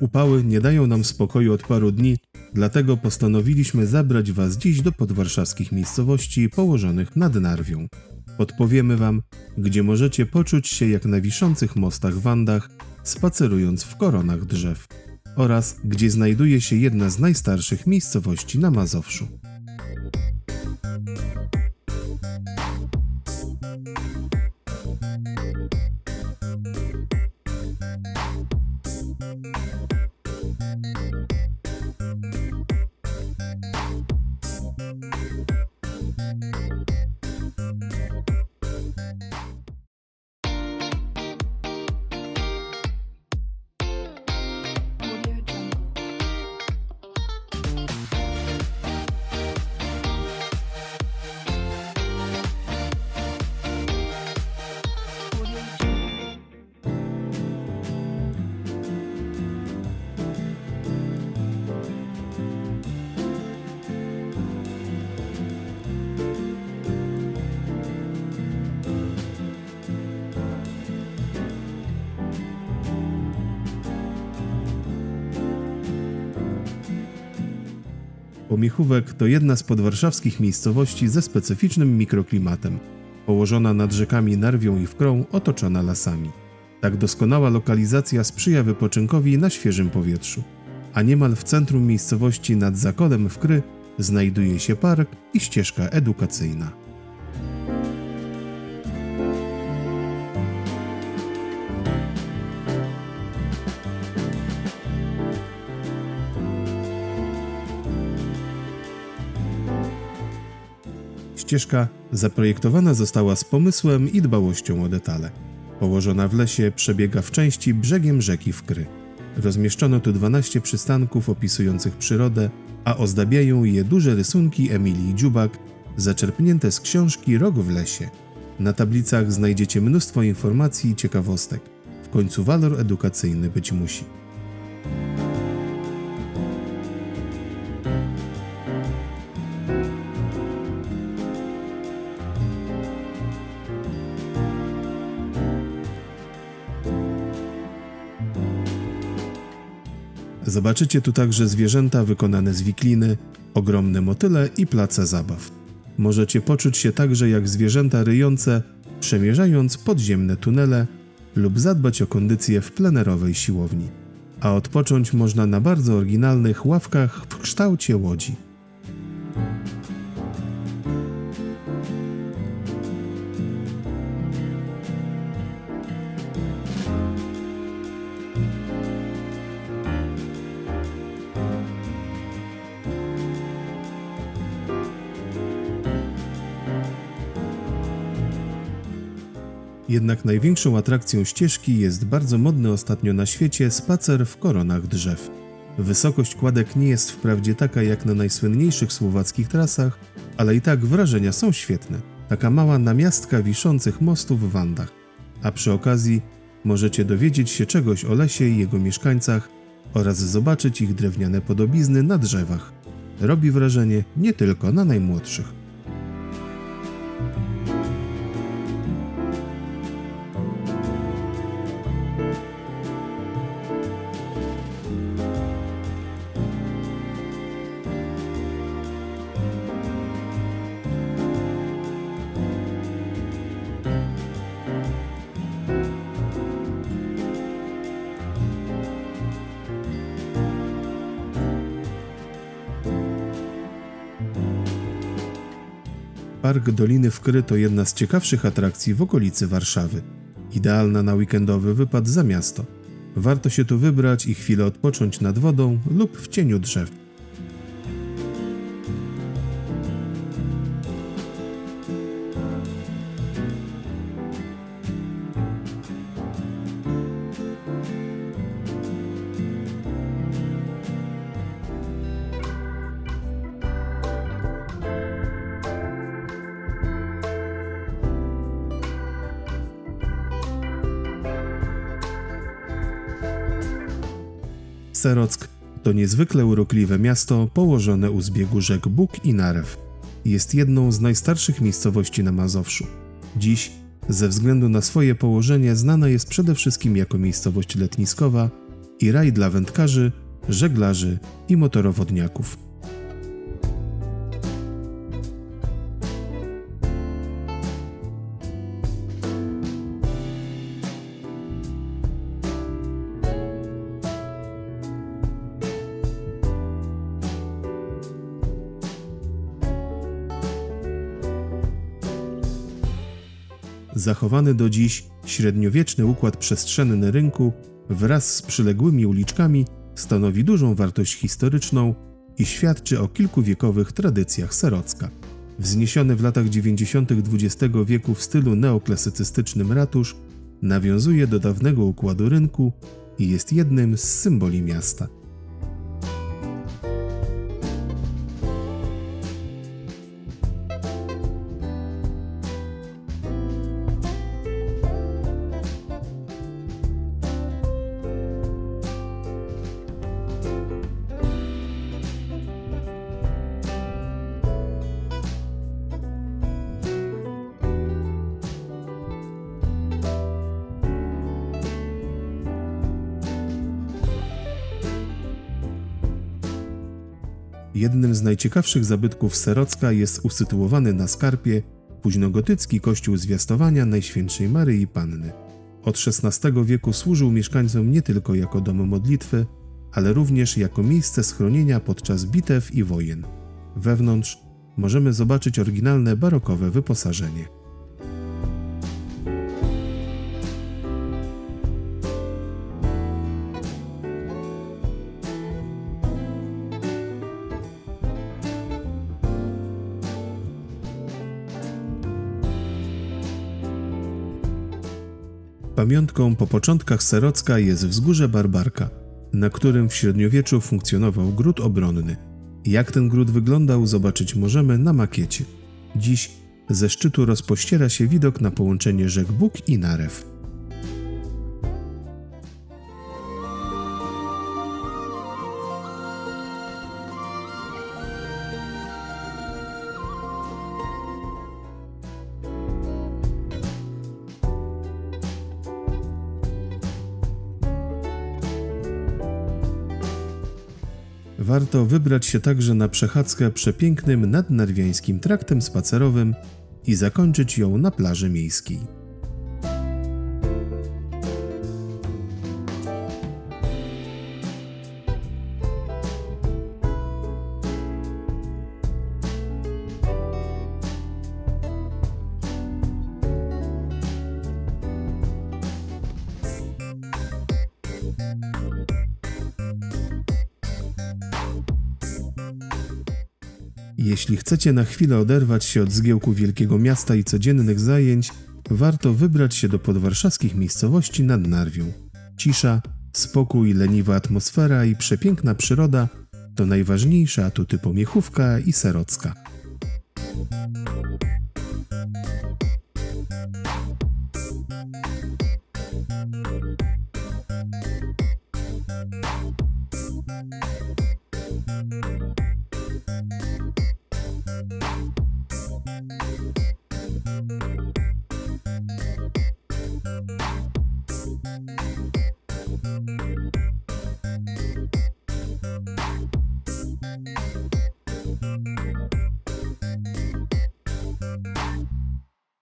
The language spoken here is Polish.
Upały nie dają nam spokoju od paru dni, dlatego postanowiliśmy zabrać Was dziś do podwarszawskich miejscowości położonych nad Narwią. Podpowiemy Wam, gdzie możecie poczuć się jak na wiszących mostach w Andach, spacerując w koronach drzew, oraz gdzie znajduje się jedna z najstarszych miejscowości na Mazowszu. Pomiechówek to jedna z podwarszawskich miejscowości ze specyficznym mikroklimatem, położona nad rzekami Narwią i Wkrą, otoczona lasami. Tak doskonała lokalizacja sprzyja wypoczynkowi na świeżym powietrzu. A niemal w centrum miejscowości nad Zakolem Wkry znajduje się park i ścieżka edukacyjna. Ścieżka zaprojektowana została z pomysłem i dbałością o detale. Położona w lesie przebiega w części brzegiem rzeki Wkry. Rozmieszczono tu 12 przystanków opisujących przyrodę, a ozdabiają je duże rysunki Emilii Dziubak, zaczerpnięte z książki Rok w lesie. Na tablicach znajdziecie mnóstwo informacji i ciekawostek. W końcu walor edukacyjny być musi. Zobaczycie tu także zwierzęta wykonane z wikliny, ogromne motyle i place zabaw. Możecie poczuć się także jak zwierzęta ryjące, przemierzając podziemne tunele lub zadbać o kondycję w plenerowej siłowni. A odpocząć można na bardzo oryginalnych ławkach w kształcie łodzi. Jednak największą atrakcją ścieżki jest bardzo modny ostatnio na świecie spacer w koronach drzew. Wysokość kładek nie jest wprawdzie taka jak na najsłynniejszych słowackich trasach, ale i tak wrażenia są świetne. Taka mała namiastka wiszących mostów w Andach. A przy okazji możecie dowiedzieć się czegoś o lesie i jego mieszkańcach oraz zobaczyć ich drewniane podobizny na drzewach. Robi wrażenie nie tylko na najmłodszych. Park Doliny Wkry to jedna z ciekawszych atrakcji w okolicy Warszawy. Idealna na weekendowy wypad za miasto. Warto się tu wybrać i chwilę odpocząć nad wodą lub w cieniu drzew. Serock to niezwykle urokliwe miasto położone u zbiegu rzek Bóg i Narew. Jest jedną z najstarszych miejscowości na Mazowszu. Dziś, ze względu na swoje położenie, znana jest przede wszystkim jako miejscowość letniskowa i raj dla wędkarzy, żeglarzy i motorowodniaków. Zachowany do dziś średniowieczny układ przestrzenny rynku wraz z przyległymi uliczkami stanowi dużą wartość historyczną i świadczy o kilkuwiekowych tradycjach Serocka. Wzniesiony w latach 90. XX wieku w stylu neoklasycystycznym ratusz nawiązuje do dawnego układu rynku i jest jednym z symboli miasta. Jednym z najciekawszych zabytków Serocka jest usytuowany na skarpie późnogotycki kościół zwiastowania Najświętszej Maryi Panny. Od XVI wieku służył mieszkańcom nie tylko jako dom modlitwy, ale również jako miejsce schronienia podczas bitew i wojen. Wewnątrz możemy zobaczyć oryginalne barokowe wyposażenie. Pamiątką po początkach Serocka jest wzgórze Barbarka, na którym w średniowieczu funkcjonował gród obronny. Jak ten gród wyglądał, zobaczyć możemy na makiecie. Dziś ze szczytu rozpościera się widok na połączenie rzek Bóg i Narew. Warto wybrać się także na przechadzkę przepięknym nadnarwiańskim traktem spacerowym i zakończyć ją na plaży miejskiej. Jeśli chcecie na chwilę oderwać się od zgiełku wielkiego miasta i codziennych zajęć, warto wybrać się do podwarszawskich miejscowości nad Narwią. Cisza, spokój, leniwa atmosfera i przepiękna przyroda to najważniejsze atuty Pomiechówka i Serocka. Música